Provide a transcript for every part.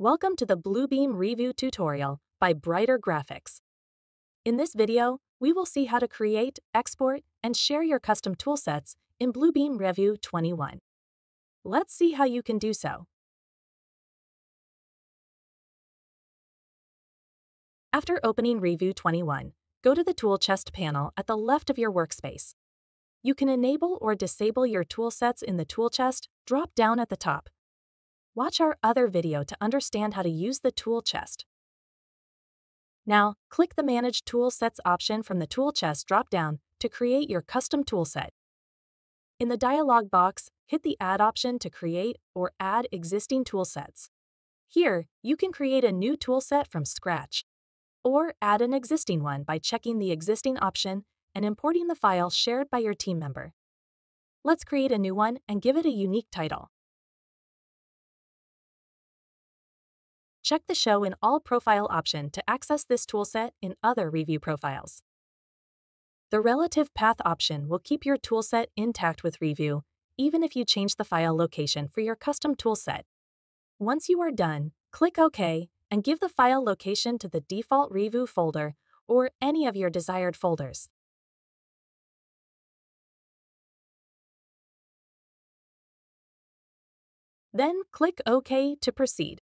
Welcome to the Bluebeam Revu tutorial by Brighter Graphics. In this video, we will see how to create, export, and share your custom toolsets in Bluebeam Revu 21. Let's see how you can do so. After opening Revu 21, go to the Tool Chest panel at the left of your workspace. You can enable or disable your toolsets in the tool chest drop down at the top Watch our other video to understand how to use the tool chest. Now, click the Manage Tool Sets option from the Tool Chest dropdown to create your custom toolset. In the dialog box, hit the Add option to create or add existing toolsets. Here, you can create a new toolset from scratch, or add an existing one by checking the existing option and importing the file shared by your team member. Let's create a new one and give it a unique title. Check the Show in All Profile option to access this toolset in other Revu profiles. The Relative Path option will keep your toolset intact with Revu, even if you change the file location for your custom toolset. Once you are done, click OK and give the file location to the default Revu folder or any of your desired folders. Then click OK to proceed.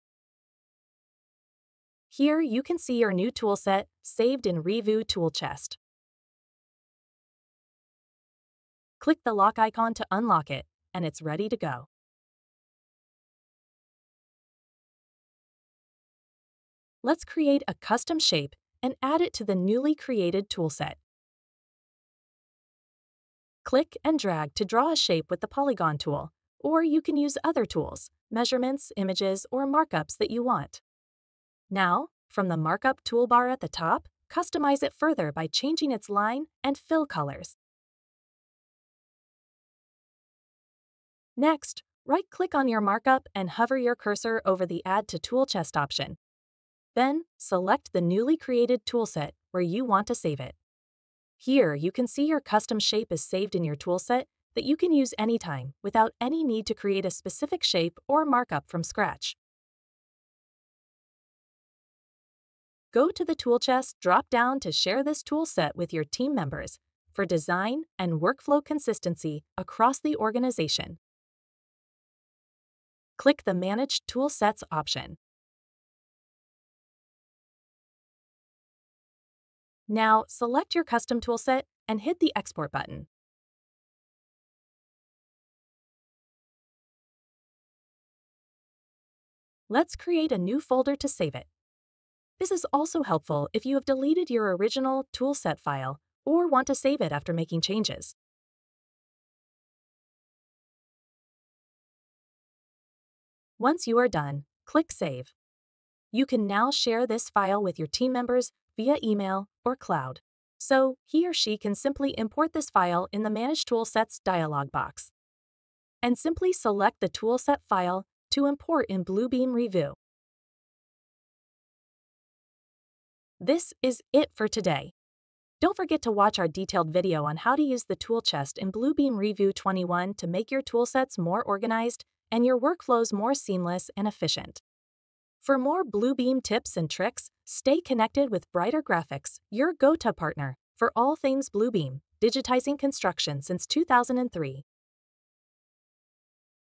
Here you can see your new toolset saved in Revu Tool Chest. Click the lock icon to unlock it, and it's ready to go. Let's create a custom shape and add it to the newly created toolset. Click and drag to draw a shape with the polygon tool, or you can use other tools, measurements, images, or markups that you want. Now, from the Markup toolbar at the top, customize it further by changing its line and fill colors. Next, right-click on your markup and hover your cursor over the Add to Tool Chest option. Then, select the newly created toolset where you want to save it. Here, you can see your custom shape is saved in your toolset that you can use anytime without any need to create a specific shape or markup from scratch. Go to the tool chest drop down to share this tool set with your team members for design and workflow consistency across the organization. Click the Manage Tool Sets option. Now, select your custom toolset and hit the Export button. Let's create a new folder to save it. This is also helpful if you have deleted your original toolset file or want to save it after making changes. Once you are done, click Save. You can now share this file with your team members via email or cloud, so he or she can simply import this file in the Manage Toolsets dialog box. And simply select the toolset file to import in Bluebeam Revu. This is it for today. Don't forget to watch our detailed video on how to use the tool chest in Bluebeam Revu 21 to make your toolsets more organized and your workflows more seamless and efficient. For more Bluebeam tips and tricks, stay connected with Brighter Graphics, your go-to partner for all things Bluebeam, digitizing construction since 2003.